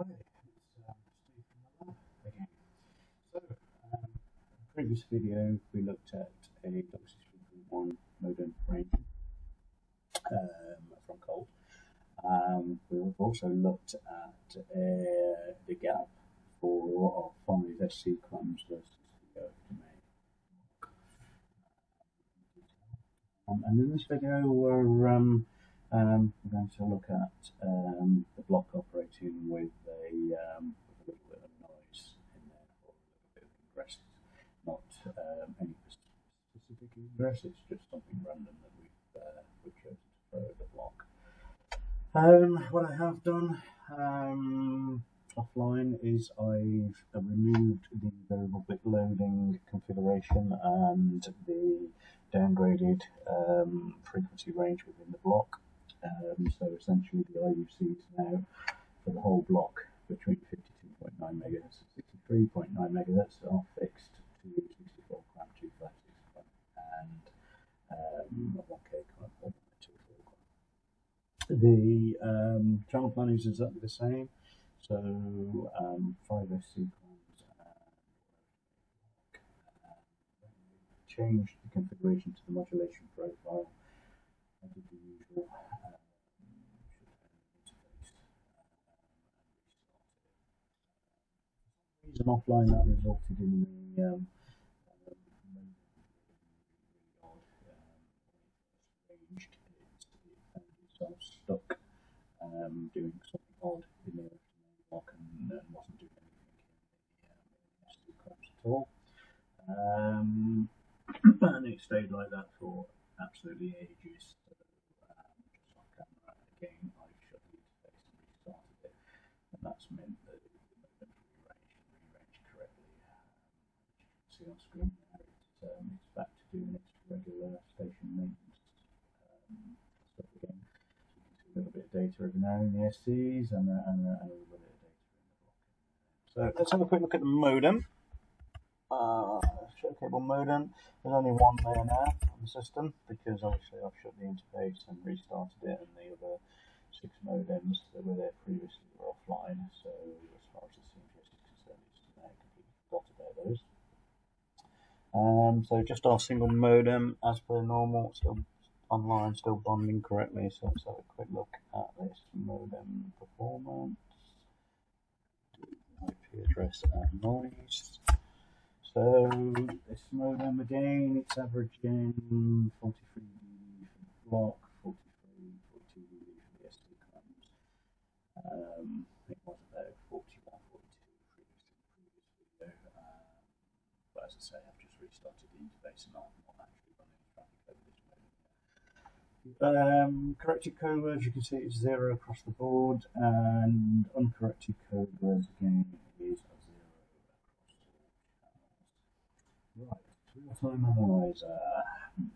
Hi, it's um, again. So, um, in the previous video we looked at a DOCSIS 3.1 modem range um, from Colt. Um, we've also looked at uh, the gap for our five SC clones versus the domain. Um, and in this video we're um, we're going to look at um, the block operating with a, um, a little bit of noise in there, or a little bit of ingress. Not um, any specific ingress, it's just something random that we've, uh, we've chosen to throw at the block. Um, what I have done um, offline is I've removed the variable bit loading configuration and the downgraded frequency range within the block. Um, so essentially the IUCs now for the whole block between 52.9 megahertz and 63.9 megahertz are fixed to 64 QAM 256 and um, 1K QAM The um, channel planning is exactly the same. So um, 5SC climbs and changed the configuration to the modulation profile. I did the usual reason offline that resulted in the um, stuck um, doing something odd in the block and, and wasn't doing anything in the, class at all. Um, and it stayed like that for absolutely ages. So, um, just on camera again, I shut the interface and restarted it, and that's meant that the modem rearranged and rearranged correctly. Um, as you can see on screen now, it's, um, it's back to doing its regular station maintenance um, stuff again. So you can see a little bit of data the and, and, and data in the block. So let's have a quick look at the modem. Uh, show cable modem. There's only one there now on the system because obviously I've shut the interface and restarted it, and the other six modems that were there previously were offline. So as far as the CMTS is concerned, it's now completely forgot about those. Um, so just our single modem as per normal, online, still bonding correctly. So let's have a quick look at this modem performance. IP address and noise. So this modem again, it's averaging 43 dB for the block, 43, 42 dB for the SD cards. Um, it was about 41, 42 previously the previous video. Um, but as I say, I've just restarted the interface and not, not actually running traffic over this modem yet. Um, corrected code words, you can see it's zero across the board, and uncorrected code words again is zero across all channels. Right, real-time analyzer.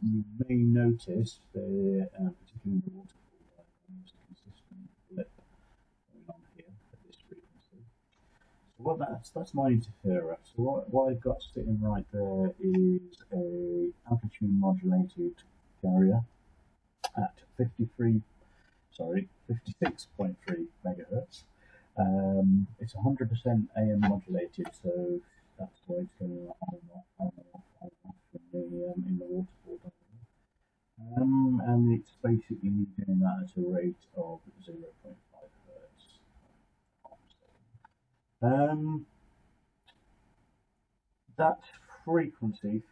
You may notice the, uh, particularly in the waterfall diagram, is a consistent blip going on here at this frequency. So what that's that's my interferer. So what, what I've got sitting right there is a amplitude modulated carrier at 53, sorry, 56.3 megahertz. Um, it's 100% AM modulated, so that's why it's going on and off, on and off, on and off in the, um, in the waterfall. Um, and it's basically doing that at a rate of 0.5 hertz. Um, that frequency,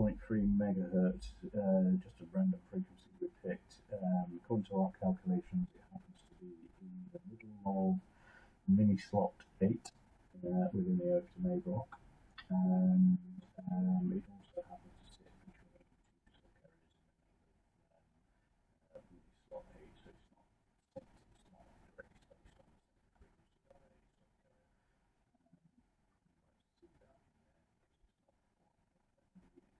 56.3 megahertz, uh, just a random frequency we picked. Um, according to our calculations, it happens to be in the middle of mini slot 8 uh, within the OFDMA block. And um, it also happens to sit between two subcarriers in the uh, mini slot 8, so it's not synced, it's not directly based on the frequency of a subcarrier. Um, see that in there,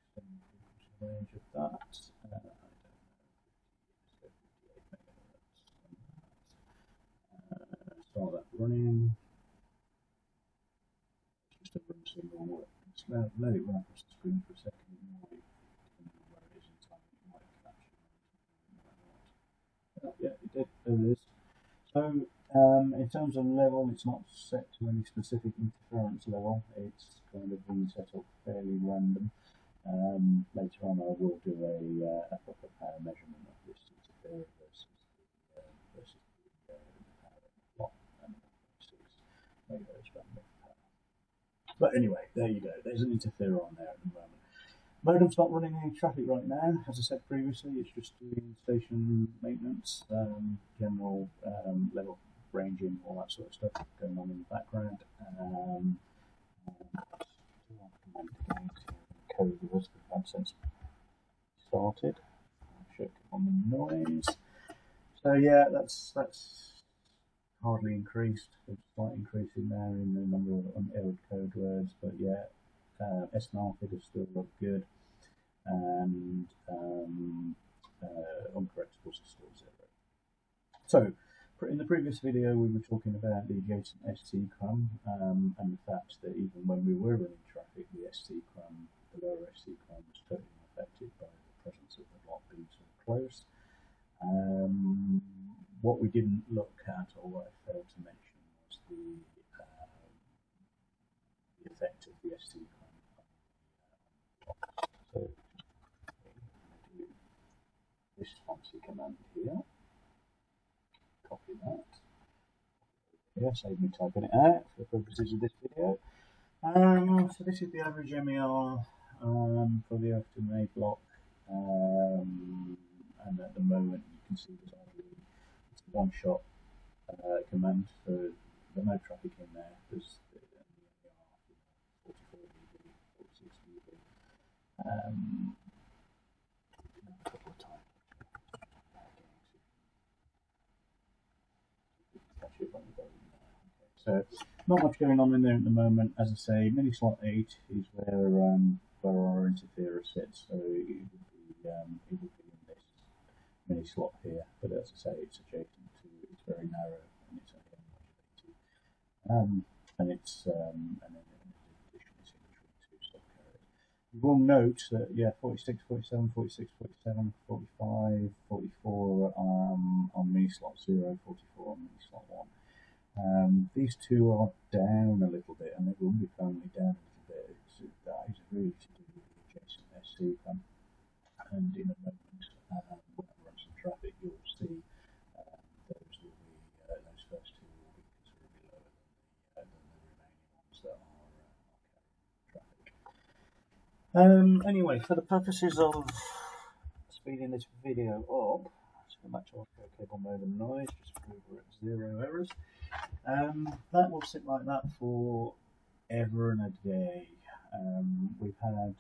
extended frequency range of that. Uh, I don't know, 58 megahertz. Uh, start that running. Just a run signal. Just let, let it run across the screen for a second. Might, where it is in time, it might catch it. Might not. Uh, yeah, it did. There it is. So, um, Um, in terms of level, it's not set to any specific interference level. It's kind of been set up fairly random. Um, later on, I will do a, uh, a proper power measurement of this versus the, uh, versus the, uh, the power and maybe those random power. But anyway, there you go. There's an interferer there at the moment. Modem's not running any traffic right now. As I said previously, it's just doing station maintenance, um, general um, level ranging, all that sort of stuff going on in the background. Um, code was since started. Check on the noise. So yeah, that's that's hardly increased. A slight increase in there in the number of unerrored code words, but yeah, uh, SNR figures still look good, and um, uh, still zero. So, in the previous video, we were talking about the adjacent SC-QAM um, and the fact that even when we were running traffic, the SC-QAM, the lower SC-QAM was totally unaffected by the presence of the block being so close. Um, what we didn't look at, or what I failed to mention, was the, uh, the effect of the SC-QAM so do this fancy command here. Copy that. Yeah, save me typing it out for the purposes of this video. Um, so this is the average MER um, for the OFDMA block. Um, and at the moment you can see there's a one shot uh, command for the no traffic in there. There's um, a couple of times. So not much going on in there at the moment. As I say, mini slot eight is where um, where our interferer sits. So it would be um, it would be in this mini slot here. But as I say, it's adjacent very narrow and it's only modulated. Um, and it's um, and then you will note that, yeah, 46, 47, 46, 47, 45, 44 um, on mini slot 0, 44 on mini slot 1. Um, these two are down a little bit, and they will be firmly down a little bit. It's, that is really to do with the adjacent SC. Um, and in a moment, um, when I run some traffic, you'll see um, those will be, uh, those first two will be considerably lower than the, uh, than the remaining ones that are um, anyway, for the purposes of speeding this video up, let's go back our cable modem noise, just prove we're at zero errors. Um, that will sit like that for ever and a day. Um, we've had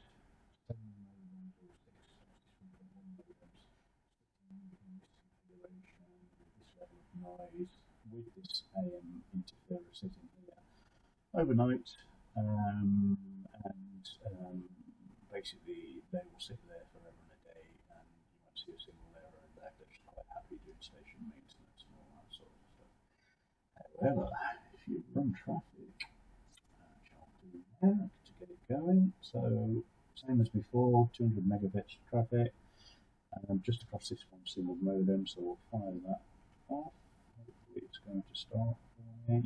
noise with this AM interferer sitting here overnight um, um, basically they will sit there forever and a day and you won't see a single error and they're just quite happy doing station maintenance and all that sort of stuff. However, if you run traffic, which I'll do that to get it going, so same as before, 200 megabits of traffic, um, just across this one single modem, so we'll fire that off. Hopefully it's going to start.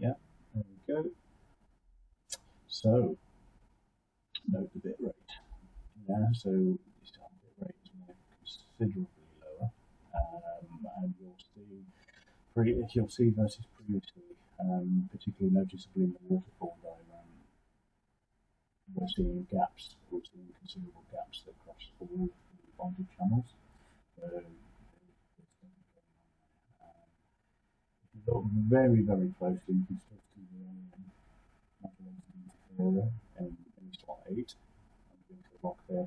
Yeah, there we go. So, note the bit rate now, so the start rate is considerably lower, um, and you'll see pretty, you'll see versus previously, um, particularly noticeably in the waterfall diagram, we're seeing gaps, we're seeing considerable gaps across all the bonded channels. So, um, look very, very closely, you can still see the um, modulated interferer in, in slot 8 there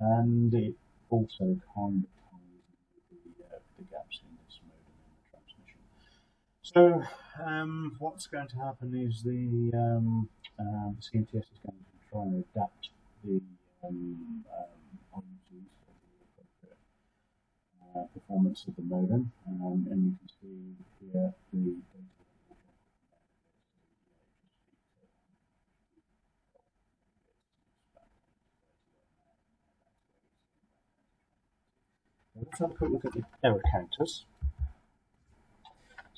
and it also kind of ties the, uh, the gaps in this modem in the transmission. So um, what's going to happen is the um, uh, CMTS is going to try and adapt the um, um, uh, performance of the modem, um, and you can see here the data Let's have a quick look at the error counters.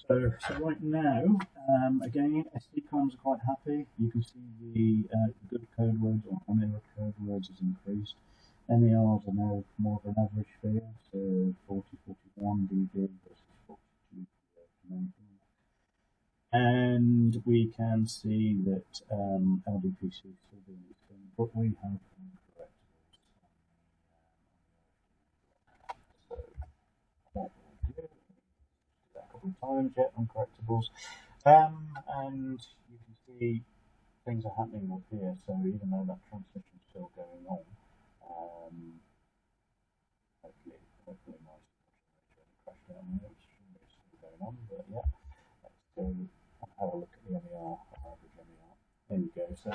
So, so right now, um, again, SC-QAMs are quite happy. You can see the uh, good code words or unerror code words has increased. MERs are now more of an average field, so 40, 41 dB versus 42 And we can see that um, LDPC is still doing its thing, but we have times yet uncorrectables. Um, and you can see things are happening up here. So even though that transmission is still going on, um, hopefully, hopefully my crash down there, which is still going on. But yeah, let's go and have a look at the MER, average MER. There you go. So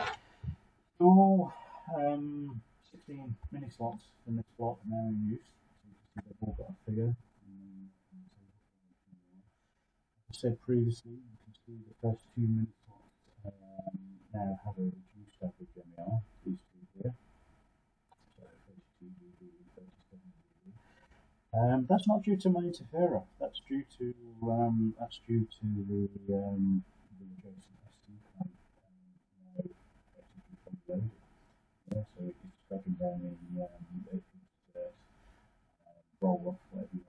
all um, 16 mini slots in this block now in use. So you can see they've all got a figure said previously, you can see the first two minutes um, now have a reduced average MER, these two here. So 32 dB, 37 dB. Um, that's not due to my interferer. That's due to um, that's due to the um, the adjacent SD card um, loaded. Yeah, so it's dragging down in um, uh, uh, roll off whatever you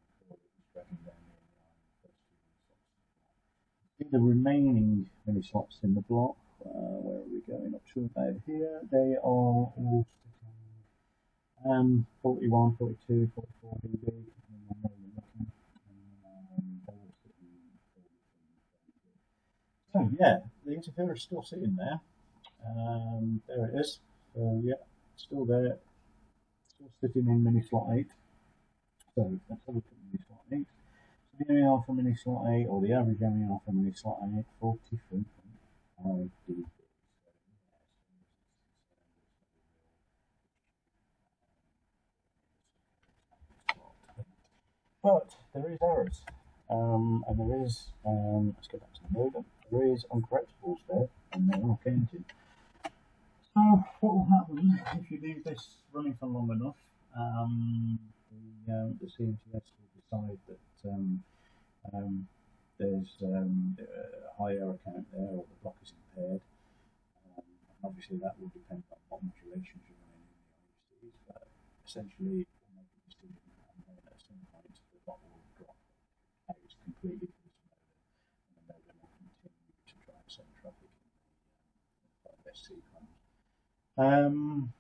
the remaining mini slots in the block, uh, where are we going up to about here? They are all um, 41, 42, 44 dB. So yeah, the interferer is still sitting there. Um, there it is. So yeah, still there. Still sitting in mini slot 8. So let's have a look at mini slot 8 the MER from mini slot 8 or the average MER from mini slot 8, 43.5 dB. But there is errors, um, and there is, um, let's go back to the modem, there is uncorrectables there, and they are counted. So what will happen if you leave this running for long enough, um, the, um, the CMTS will decide that um, um, there's um, a high error count there, or the block is impaired. Um, obviously, that will depend on what modulations you're running in the IUCs, but essentially, a decision, and then at some point, the block will drop out completely from this modem, and the modem will continue to try and send traffic in the, uh, SC class. Um,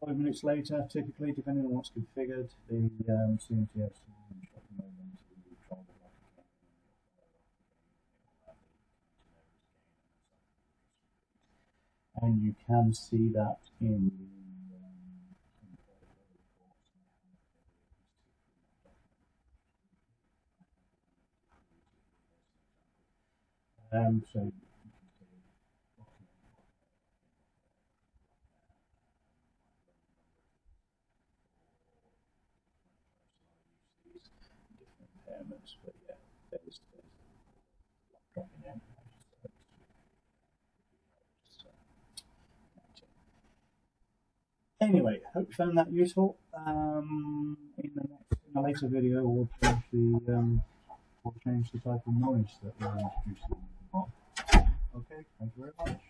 five minutes later, typically, depending on what's configured, the um, CMTS will shut the modem and you can see that in um, so impairments, but yeah, there's, there's dropping out. Anyway, hope you found that useful. Um, in the next, in a later video, we'll change the um, we'll change the type of noise that we're introducing. Okay, thank you very much.